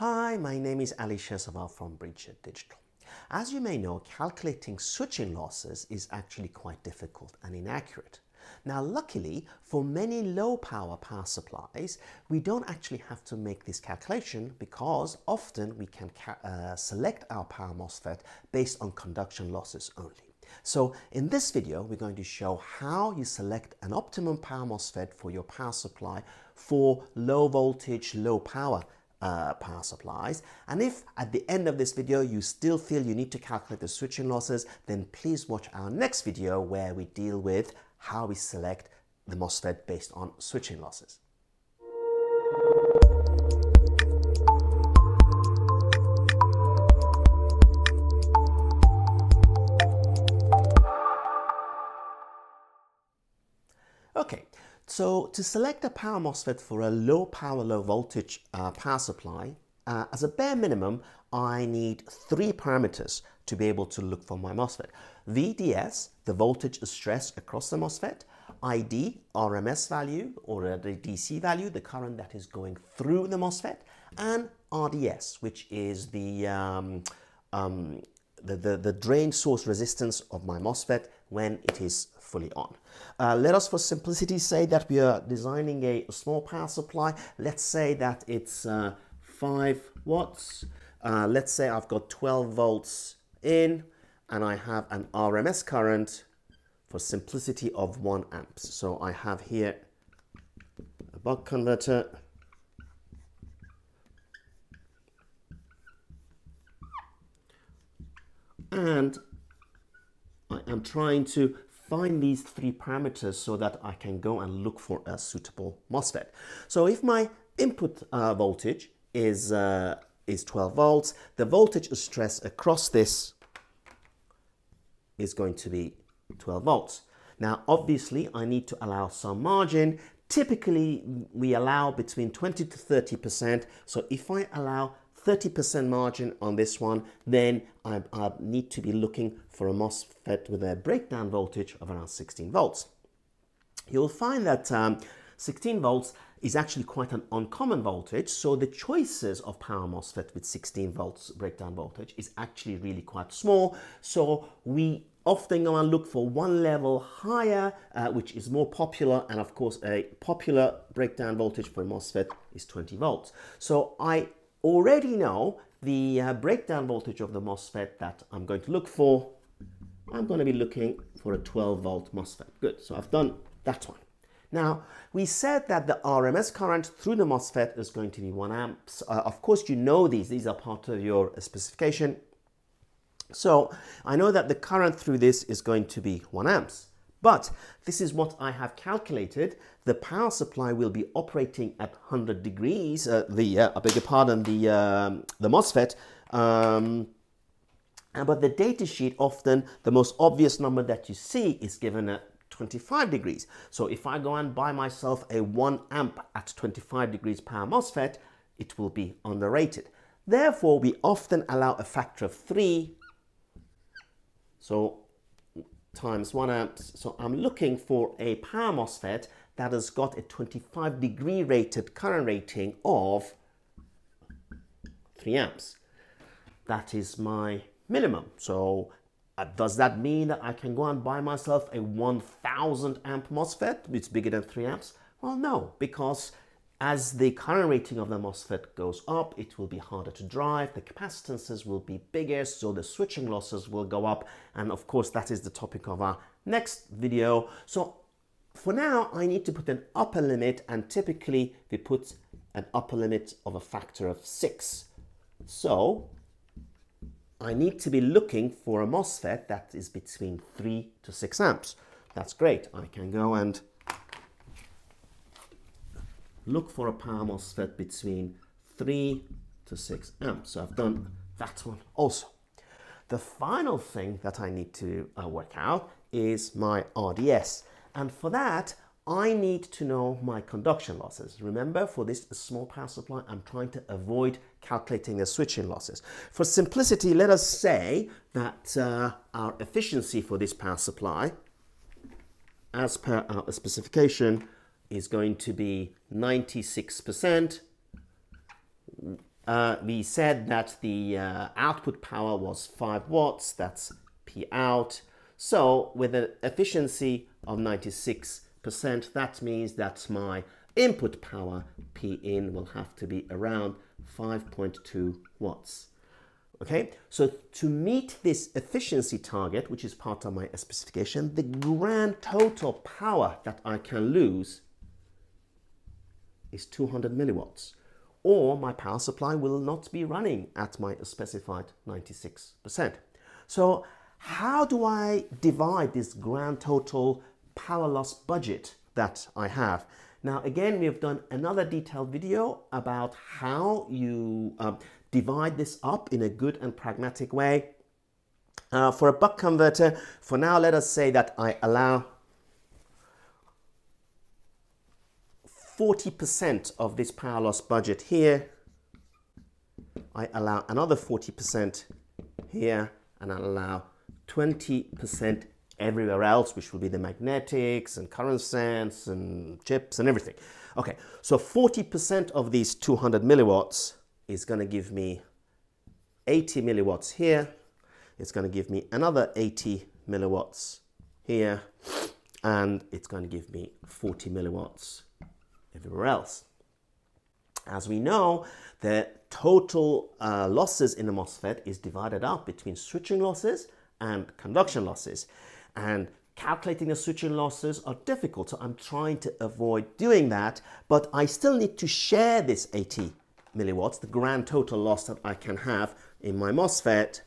Hi, my name is Ali Shirsavar from Biricha Digital. As you may know, calculating switching losses is actually quite difficult and inaccurate. Now, luckily, for many low power power supplies, we don't actually have to make this calculation because often we can uh, select our power MOSFET based on conduction losses only. So in this video, we're going to show how you select an optimum power MOSFET for your power supply for low voltage, low power uh, power supplies. And if at the end of this video you still feel you need to calculate the switching losses, then please watch our next video where we deal with how we select the MOSFET based on switching losses. Okay, so to select a power MOSFET for a low power, low voltage uh, power supply, uh, as a bare minimum, I need three parameters to be able to look for my MOSFET. VDS, the voltage stress across the MOSFET, ID, RMS value or the DC value, the current that is going through the MOSFET, and RDS, which is the, um, um, the, the, the drain source resistance of my MOSFET when it is fully on. Uh, let us for simplicity say that we are designing a small power supply. Let's say that it's uh, 5 watts. Uh, let's say I've got 12 volts in and I have an RMS current for simplicity of 1 amps. So I have here a buck converter and I am trying to find these three parameters so that I can go and look for a suitable MOSFET. So if my input uh, voltage is, uh, is 12 volts, the voltage stress across this is going to be 12 volts. Now, obviously, I need to allow some margin. Typically, we allow between 20 to 30%. So if I allow 30% margin on this one, then I, I, need to be looking for a MOSFET with a breakdown voltage of around 16 volts. You'll find that um, 16 volts is actually quite an uncommon voltage, so the choices of power MOSFET with 16 volts breakdown voltage is actually really quite small. So we often go and look for one level higher, uh, which is more popular, and of course a popular breakdown voltage for MOSFET is 20 volts. So I already know the uh, breakdown voltage of the MOSFET that I'm going to look for. I'm going to be looking for a 12 volt MOSFET. Good, so I've done that one. Now, we said that the RMS current through the MOSFET is going to be 1 amps. Uh, of course, you know these. These are part of your specification. So I know that the current through this is going to be 1 amps. But this is what I have calculated. The power supply will be operating at 100 degrees. Uh, the, uh, I beg your pardon, the, um, the MOSFET. Um, but the data sheet often, the most obvious number that you see is given at 25 degrees. So if I go and buy myself a 1 amp at 25 degrees power MOSFET, it will be underrated. Therefore, we often allow a factor of 3. So times 1 amps. So I'm looking for a power MOSFET that has got a 25 degree rated current rating of 3 amps. That is my minimum. So uh, does that mean that I can go and buy myself a 1000 amp MOSFET? It's bigger than 3 amps? Well, no, because as the current rating of the MOSFET goes up, it will be harder to drive, the capacitances will be bigger, so the switching losses will go up. And of course, that is the topic of our next video. So for now, I need to put an upper limit and typically we put an upper limit of a factor of six. So I need to be looking for a MOSFET that is between three to six amps. That's great. I can go and look for a power MOSFET between 3 to 6 amps. So I've done that one also. The final thing that I need to uh, work out is my RDS. And for that, I need to know my conduction losses. Remember, for this small power supply, I'm trying to avoid calculating the switching losses. For simplicity, let us say that uh, our efficiency for this power supply, as per our specification, is going to be 96%. uh, we said that the uh, output power was 5 watts, that's P out. So with an efficiency of 96%, that means that my input power P in will have to be around 5.2 watts. Okay, so to meet this efficiency target, which is part of my specification, the grand total power that I can lose is 200 milliwatts or my power supply will not be running at my specified 96%. So how do I divide this grand total power loss budget that I have? Now again, we have done another detailed video about how you um, divide this up in a good and pragmatic way. Uh, for a buck converter, for now, let us say that I allow 40% of this power loss budget here. I allow another 40% here and I allow 20% everywhere else, which will be the magnetics and current sense and chips and everything. Okay, so 40% of these 200 milliwatts is going to give me 80 milliwatts here. It's going to give me another 80 milliwatts here. And it's going to give me 40 milliwatts everywhere else. As we know, the total uh, losses in a MOSFET is divided up between switching losses and conduction losses. And calculating the switching losses are difficult, so I'm trying to avoid doing that, but I still need to share this 80 milliwatts, the grand total loss that I can have in my MOSFET,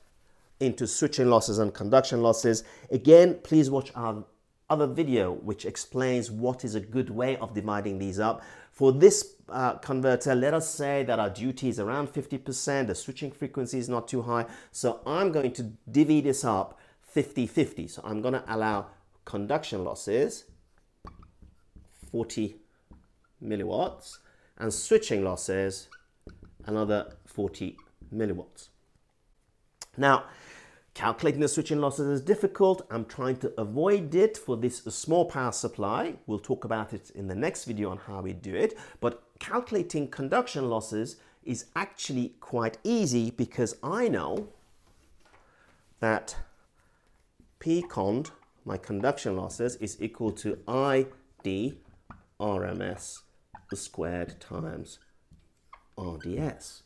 into switching losses and conduction losses. Again, please watch our other video which explains what is a good way of dividing these up. For this uh, converter, let us say that our duty is around 50%, the switching frequency is not too high. So I'm going to divvy this up 50-50. So I'm going to allow conduction losses 40 milliwatts and switching losses another 40 milliwatts. Now, calculating the switching losses is difficult. I'm trying to avoid it for this small power supply. We'll talk about it in the next video on how we do it. But calculating conduction losses is actually quite easy because I know that P cond, my conduction losses, is equal to ID RMS squared times RDS.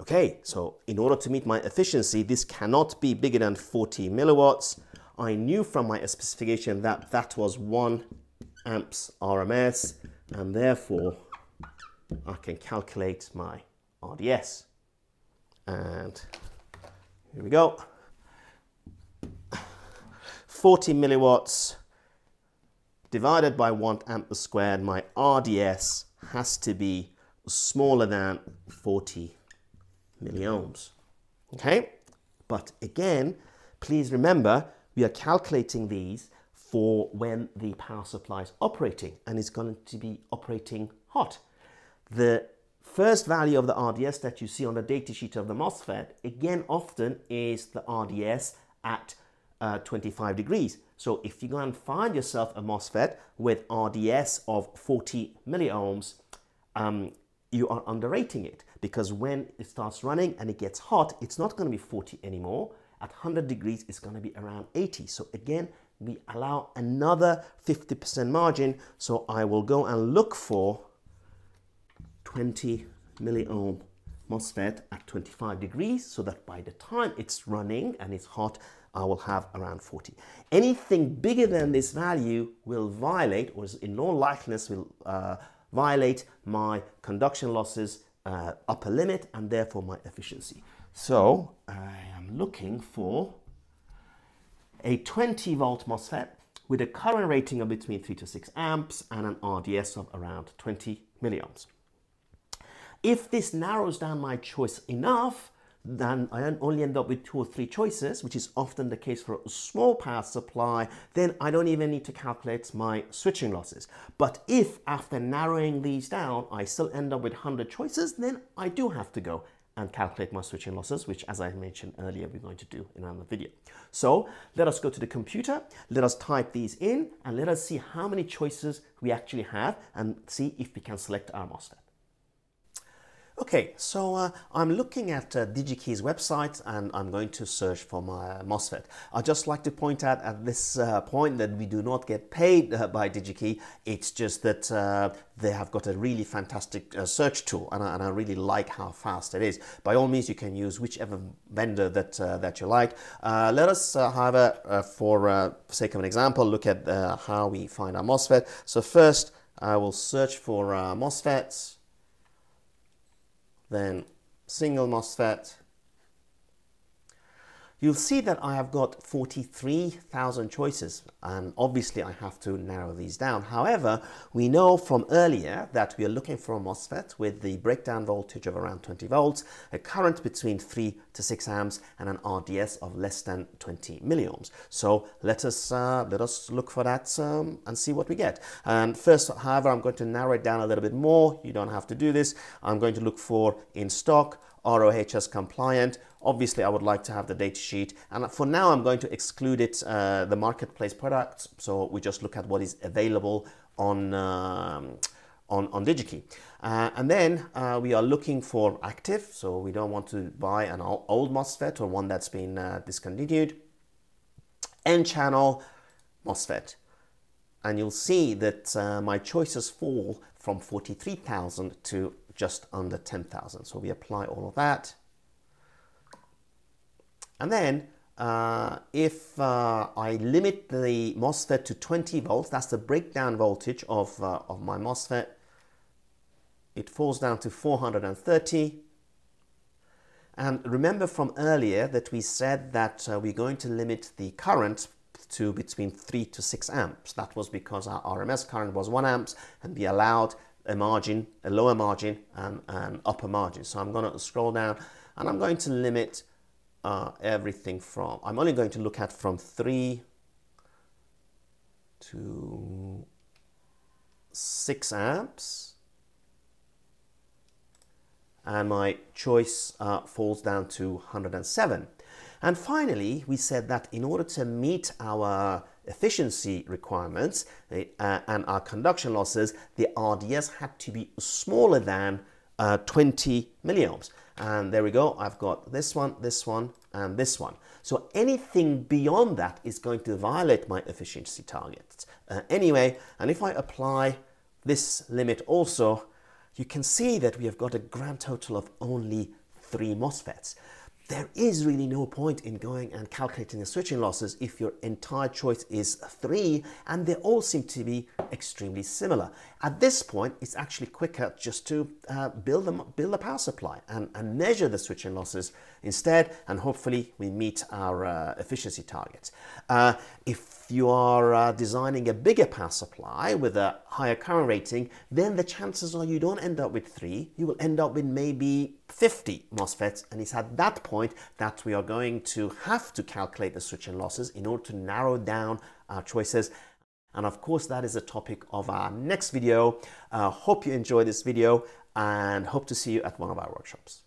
Okay, so in order to meet my efficiency, this cannot be bigger than 40 milliwatts. I knew from my specification that that was 1 amps RMS, and therefore I can calculate my RDS. And here we go. 40 milliwatts divided by 1 amp squared, my RDS has to be smaller than 40 milliohms. Okay, but again, please remember we are calculating these for when the power supply is operating and it's going to be operating hot. The first value of the RDS that you see on the datasheet of the MOSFET, again, often is the RDS at uh, 25 degrees. So if you go and find yourself a MOSFET with RDS of 40 milliohms, um, you are underrating it because when it starts running and it gets hot, it's not going to be 40 anymore. At 100 degrees, it's going to be around 80. So again, we allow another 50% margin. So I will go and look for 20 milliohm MOSFET at 25 degrees so that by the time it's running and it's hot, I will have around 40. Anything bigger than this value will violate, or in all likeliness will uh, violate my conduction losses uh, upper limit and therefore my efficiency. So I am looking for a 20 volt MOSFET with a current rating of between 3 to 6 amps and an RDS of around 20 milliamps. If this narrows down my choice enough, then I only end up with two or three choices, which is often the case for a small power supply, then I don't even need to calculate my switching losses. But if after narrowing these down, I still end up with 100 choices, then I do have to go and calculate my switching losses, which as I mentioned earlier, we're going to do in another video. So let us go to the computer, let us type these in, and let us see how many choices we actually have and see if we can select our MOSFET. Okay, so uh, I'm looking at uh, DigiKey's website and I'm going to search for my MOSFET. I'd just like to point out at this uh, point that we do not get paid uh, by DigiKey. It's just that uh, they have got a really fantastic uh, search tool and I, and I, really like how fast it is. By all means, you can use whichever vendor that, that you like. let us, however, for sake of an example, look at how we find our MOSFET. So first, I will search for MOSFETs then single MOSFET. You'll see that I have got 43,000 choices and obviously I have to narrow these down. However, we know from earlier that we are looking for a MOSFET with the breakdown voltage of around 20 volts, a current between 3 to 6 amps and an RDS of less than 20 milliohms. So let us, uh, let us look for that um, and see what we get. And first, however, I'm going to narrow it down a little bit more. You don't have to do this. I'm going to look for in stock RoHS compliant. Obviously, I would like to have the data sheet. And for now, I'm going to exclude it, uh, the marketplace products. So we just look at what is available on, um, on, on DigiKey. Uh, and then uh, we are looking for active. So we don't want to buy an old MOSFET or one that's been uh, discontinued. N-channel MOSFET. And you'll see that uh, my choices fall from 43,000 to just under 10,000. So we apply all of that. And then uh, if uh, I limit the MOSFET to 20 volts, that's the breakdown voltage of, uh, of my MOSFET, it falls down to 430. And remember from earlier that we said that uh, we're going to limit the current to between 3 to 6 amps. That was because our RMS current was 1 amps and we allowed a margin, a lower margin and an upper margin. So I'm going to scroll down and I'm going to limit uh, everything from, I'm only going to look at from 3 to 6 amps and my choice uh, falls down to 107. And finally, we said that in order to meet our efficiency requirements uh, and our conduction losses, the RDS had to be smaller than uh, 20 milliohms. And there we go, I've got this one, this one, and this one. So anything beyond that is going to violate my efficiency targets. Uh, anyway, and if I apply this limit also, you can see that we have got a grand total of only three MOSFETs there is really no point in going and calculating the switching losses if your entire choice is three and they all seem to be extremely similar. At this point, it's actually quicker just to uh, build, a, build a power supply and, and, measure the switching losses instead and hopefully we meet our uh, efficiency targets. Uh, if you are uh, designing a bigger power supply with a higher current rating, then the chances are you don't end up with three, you will end up with maybe 50 MOSFETs and it's at that point that we are going to have to calculate the switching losses in order to narrow down our choices and of course that is a topic of our next video. Uh, hope you enjoy this video and hope to see you at one of our workshops.